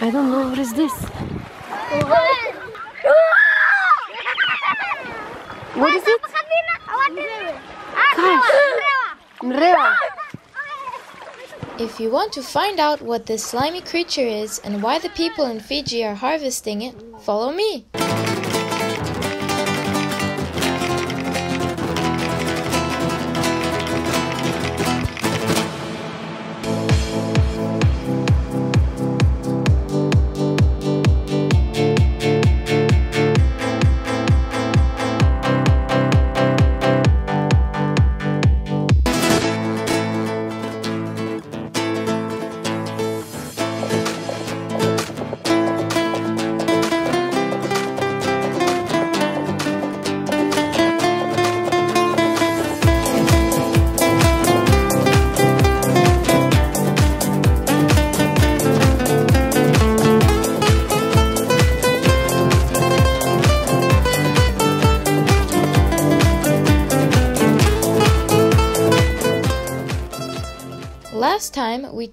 I don't know what is this. What is it? Mreva. If you want to find out what this slimy creature is and why the people in Fiji are harvesting it, follow me.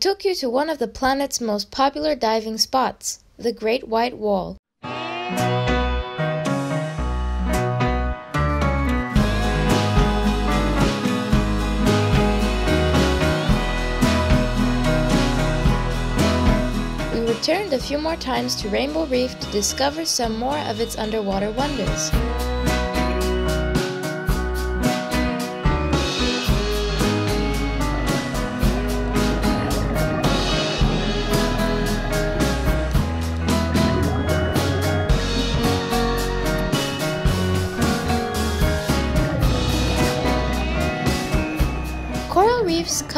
Took you to one of the planet's most popular diving spots, the Great White Wall. We returned a few more times to Rainbow Reef to discover some more of its underwater wonders.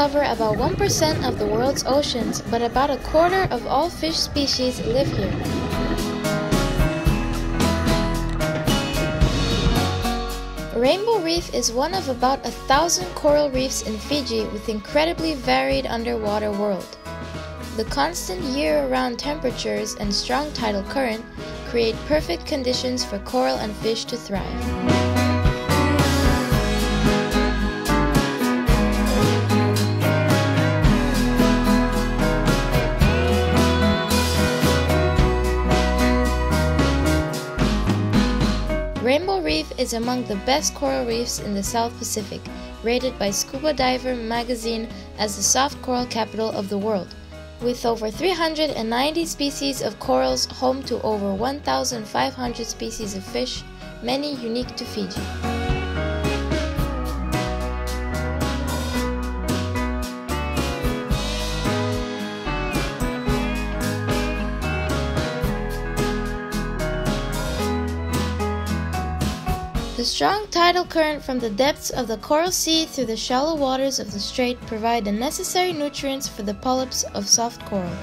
Cover about 1% of the world's oceans, but about a quarter of all fish species live here. Rainbow Reef is one of about a thousand coral reefs in Fiji with incredibly varied underwater world. The constant year-round temperatures and strong tidal current create perfect conditions for coral and fish to thrive. Is among the best coral reefs in the South Pacific, rated by Scuba Diver magazine as the soft coral capital of the world. With over 390 species of corals home to over 1,500 species of fish, many unique to Fiji. Strong tidal current from the depths of the Coral Sea through the shallow waters of the strait provide the necessary nutrients for the polyps of soft coral.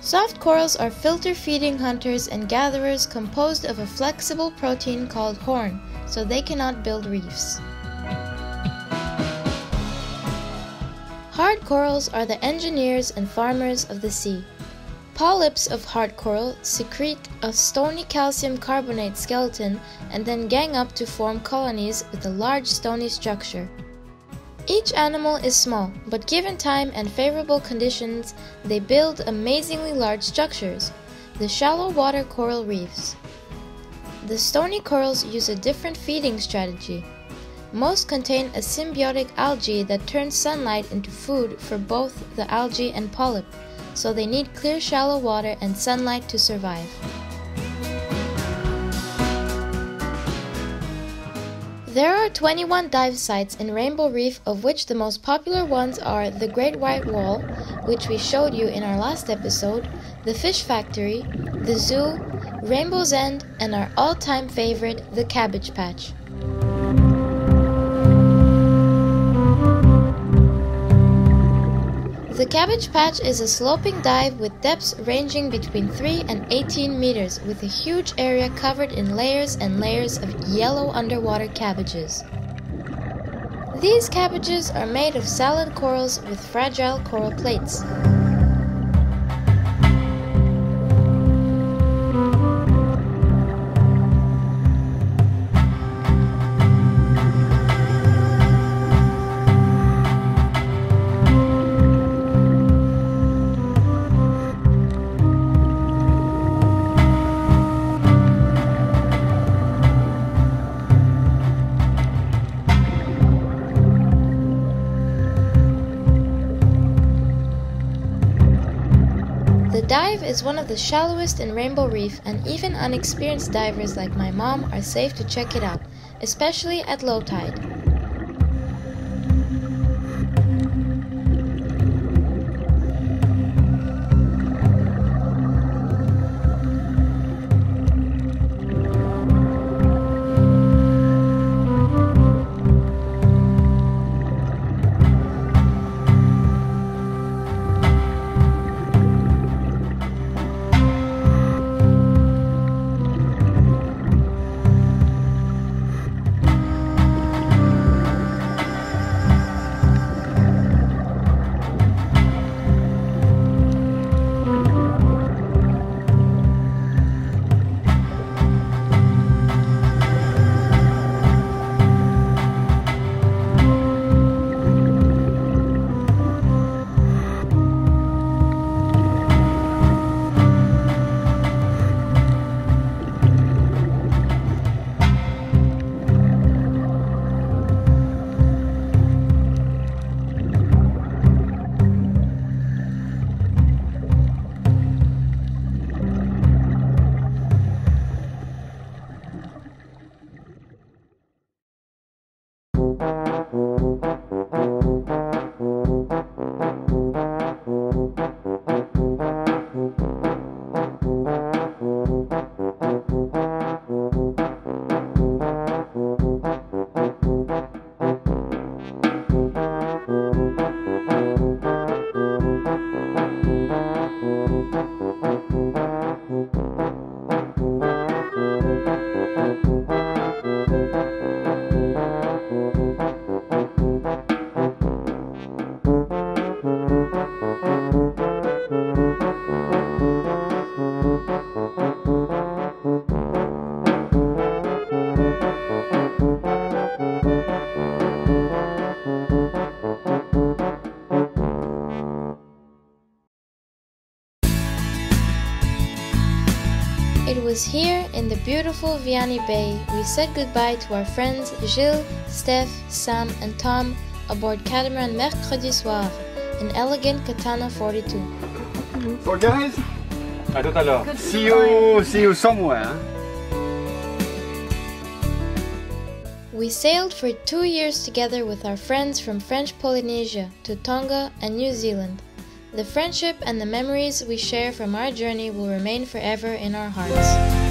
Soft corals are filter-feeding hunters and gatherers composed of a flexible protein called horn, so they cannot build reefs. Hard corals are the engineers and farmers of the sea. Polyps of hard coral secrete a stony calcium carbonate skeleton and then gang up to form colonies with a large stony structure. Each animal is small, but given time and favorable conditions, they build amazingly large structures, the shallow water coral reefs. The stony corals use a different feeding strategy. Most contain a symbiotic algae that turns sunlight into food for both the algae and polyp so they need clear shallow water and sunlight to survive. There are 21 dive sites in Rainbow Reef, of which the most popular ones are the Great White Wall, which we showed you in our last episode, the Fish Factory, the Zoo, Rainbow's End, and our all time favorite, the Cabbage Patch. The Cabbage Patch is a sloping dive with depths ranging between 3 and 18 meters with a huge area covered in layers and layers of yellow underwater cabbages. These cabbages are made of salad corals with fragile coral plates. Is one of the shallowest in Rainbow Reef, and even unexperienced divers like my mom are safe to check it out, especially at low tide. Was here in the beautiful Viani Bay we said goodbye to our friends Gilles, Steph, Sam, and Tom aboard catamaran Mercredi Soir, an elegant Katana 42. So guys, À tout à l'heure. see you see you somewhere. We sailed for two years together with our friends from French Polynesia to Tonga and New Zealand. The friendship and the memories we share from our journey will remain forever in our hearts.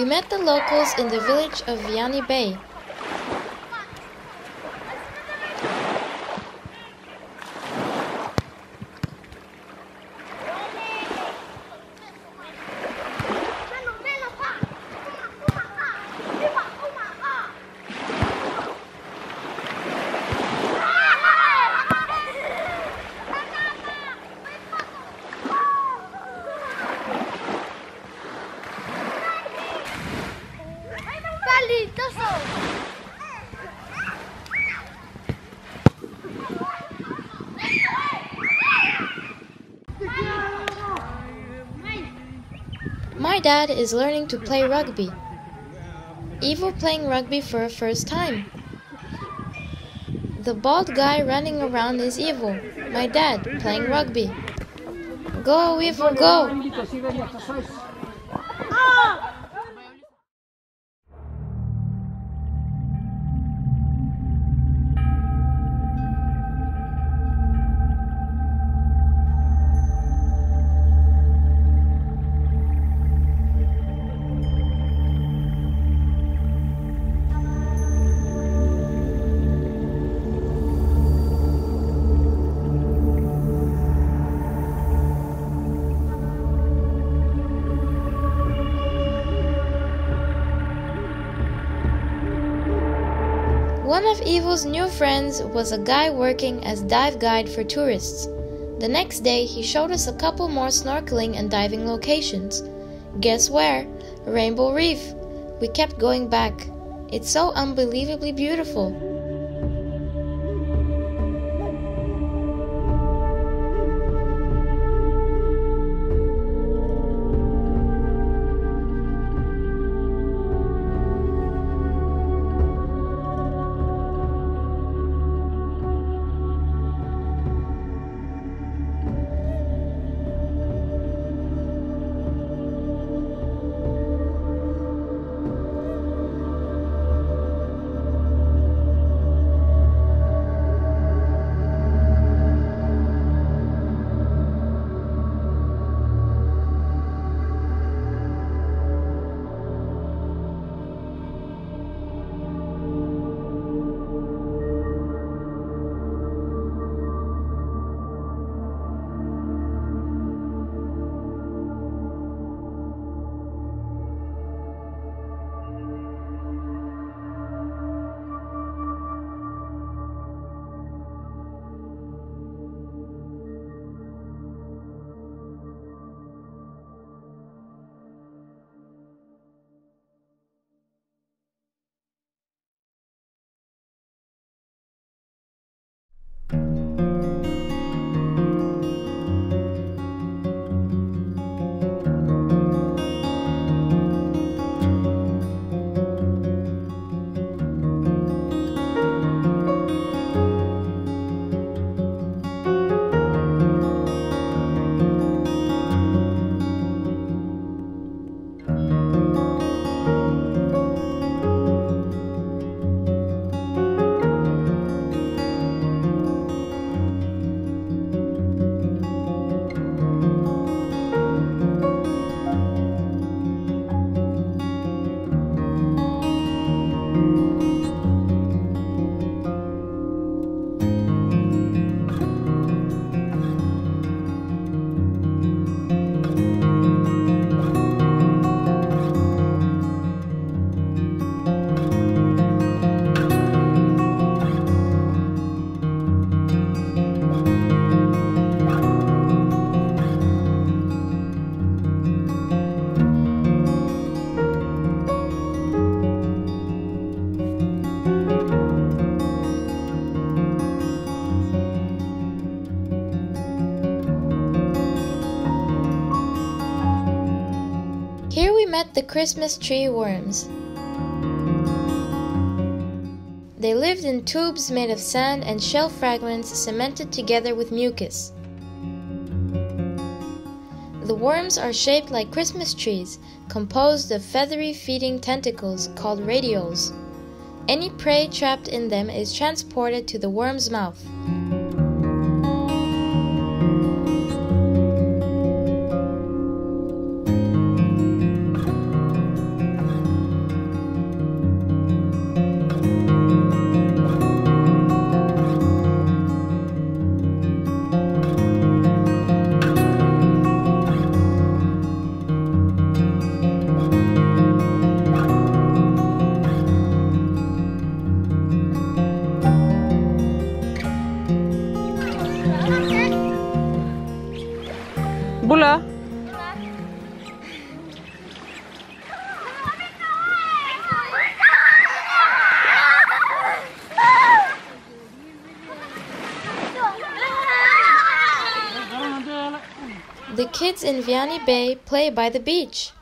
We met the locals in the village of Viani Bay. My dad is learning to play rugby. Ivo playing rugby for a first time. The bald guy running around is Ivo, my dad, playing rugby. Go, Ivo, go! One of Ivo's new friends was a guy working as dive guide for tourists. The next day, he showed us a couple more snorkeling and diving locations. Guess where? Rainbow Reef. We kept going back. It's so unbelievably beautiful. Christmas tree worms. They lived in tubes made of sand and shell fragments cemented together with mucus. The worms are shaped like Christmas trees, composed of feathery feeding tentacles called radioles. Any prey trapped in them is transported to the worm's mouth. The kids in Viani Bay play by the beach.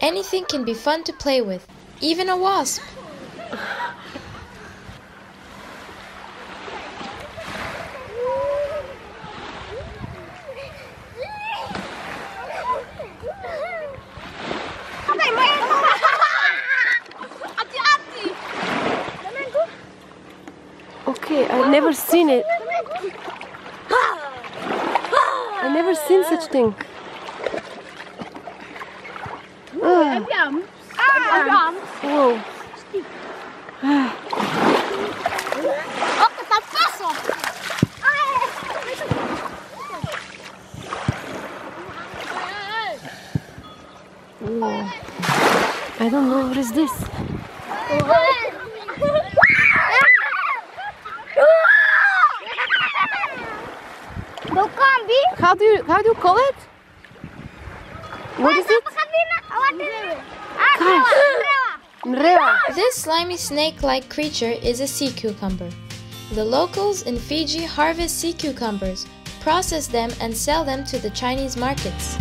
Anything can be fun to play with, even a wasp. Seen such thing. Ah. Whoa. Whoa. I don't know what is this. How do you how do you call it? What is it? Mrewa. This slimy snake like creature is a sea cucumber. The locals in Fiji harvest sea cucumbers, process them, and sell them to the Chinese markets.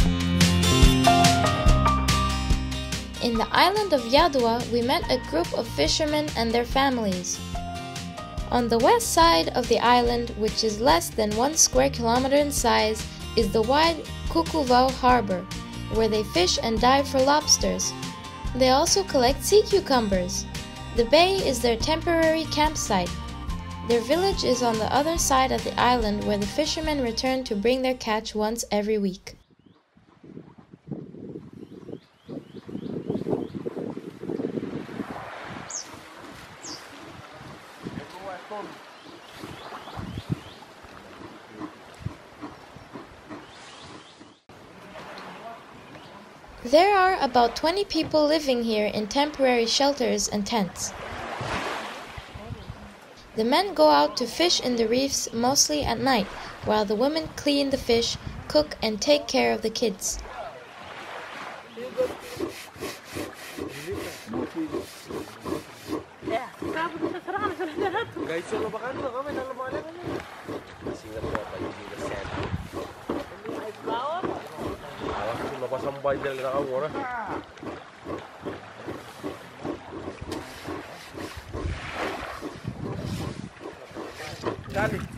In the island of Yadua, we met a group of fishermen and their families. On the west side of the island, which is less than one square kilometer in size, is the wide Kukuvao harbor, where they fish and dive for lobsters. They also collect sea cucumbers. The bay is their temporary campsite. Their village is on the other side of the island where the fishermen return to bring their catch once every week. There are about 20 people living here in temporary shelters and tents. The men go out to fish in the reefs mostly at night, while the women clean the fish, cook, and take care of the kids. sampai jalan kita kau lah. Jadi.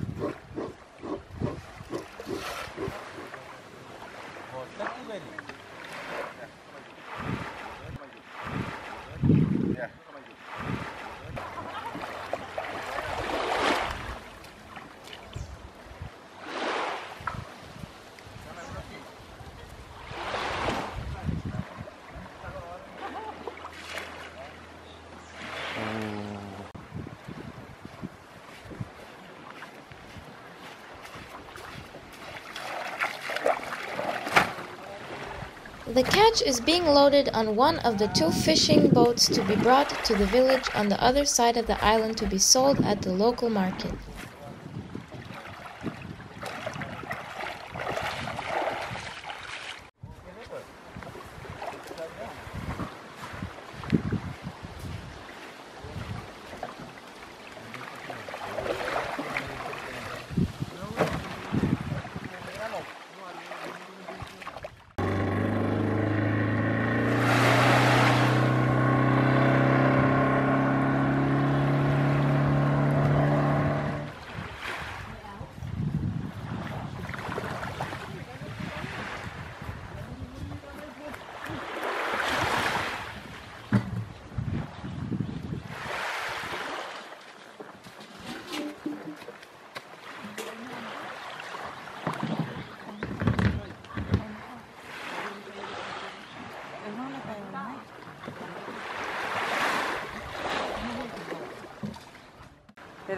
The catch is being loaded on one of the two fishing boats to be brought to the village on the other side of the island to be sold at the local market.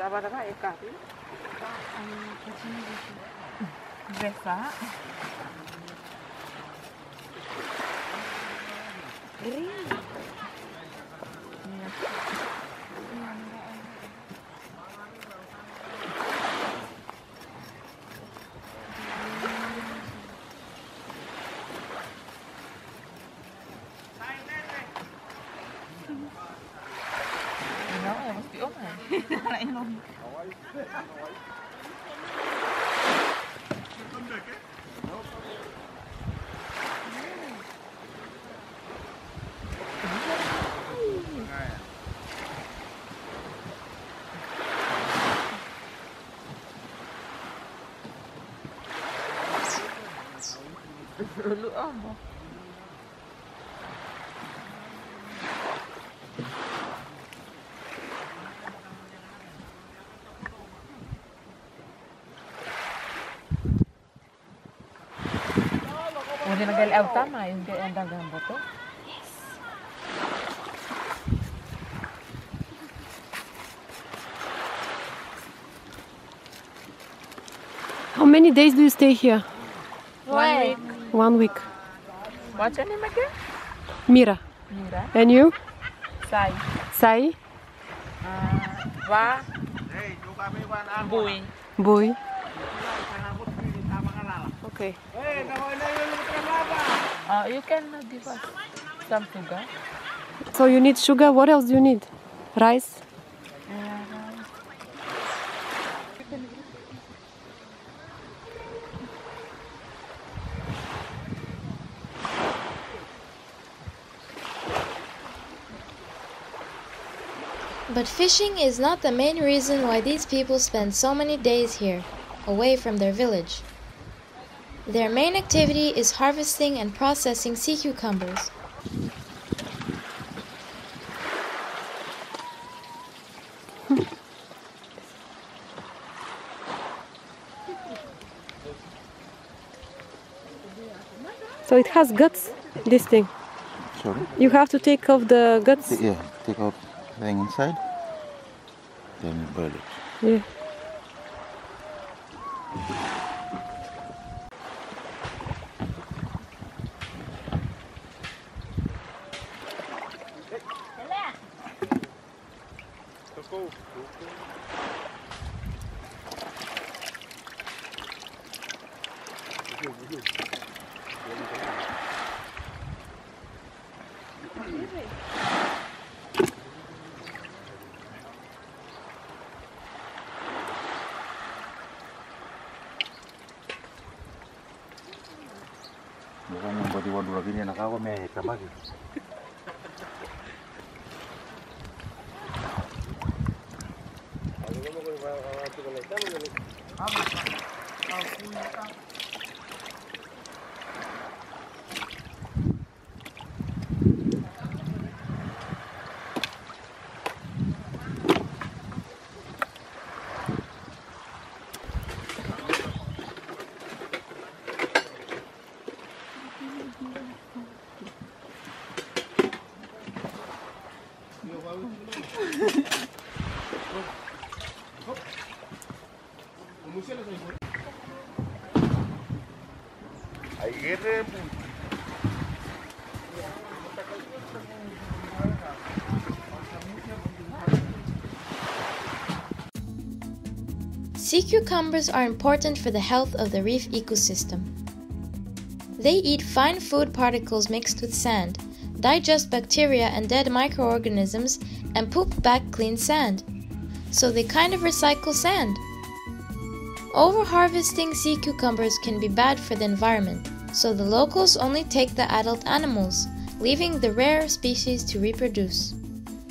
apa tak nak ikat ni. Besa. Green. lửa na gali ang tama, yung gali ang dagang boto. How many days do you stay here? One week. One week. What's your name again? Mira. Mira. And you? Sai. Sai? Uh, Va. Bui. Boy. Okay. Uh, you can uh, give us some sugar. So you need sugar. What else do you need? Rice? But fishing is not the main reason why these people spend so many days here, away from their village. Their main activity is harvesting and processing sea cucumbers. So it has guts, this thing. Sorry? You have to take off the guts. Yeah, take out thing inside. Then you boil it. Yeah. Let's go. We're good, we're good. Mukanya mbodi gini aku meh tambah gitu. Cucumbers are important for the health of the reef ecosystem. They eat fine food particles mixed with sand, digest bacteria and dead microorganisms, and poop back clean sand. So they kind of recycle sand. Overharvesting sea cucumbers can be bad for the environment, so the locals only take the adult animals, leaving the rare species to reproduce.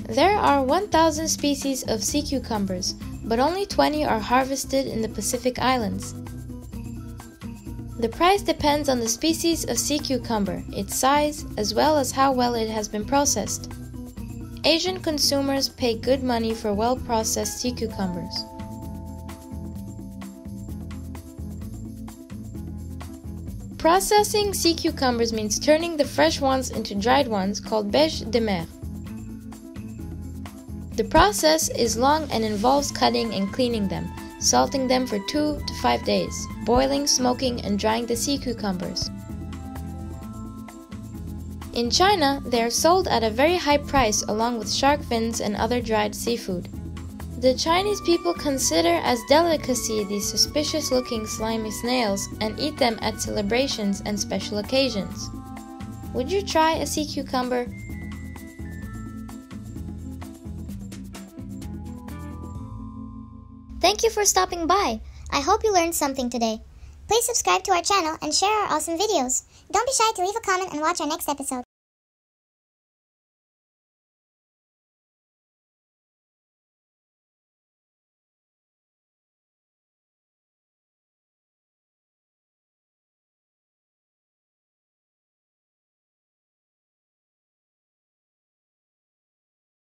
There are 1,000 species of sea cucumbers, but only 20 are harvested in the Pacific Islands. The price depends on the species of sea cucumber, its size, as well as how well it has been processed. Asian consumers pay good money for well processed sea cucumbers. Processing sea cucumbers means turning the fresh ones into dried ones called bêche de mer. The process is long and involves cutting and cleaning them, salting them for 2 to 5 days, boiling, smoking, and drying the sea cucumbers. In China, they are sold at a very high price along with shark fins and other dried seafood. The Chinese people consider as delicacy these suspicious looking slimy snails and eat them at celebrations and special occasions. Would you try a sea cucumber? Thank you for stopping by. I hope you learned something today. Please subscribe to our channel and share our awesome videos. Don't be shy to leave a comment and watch our next episode.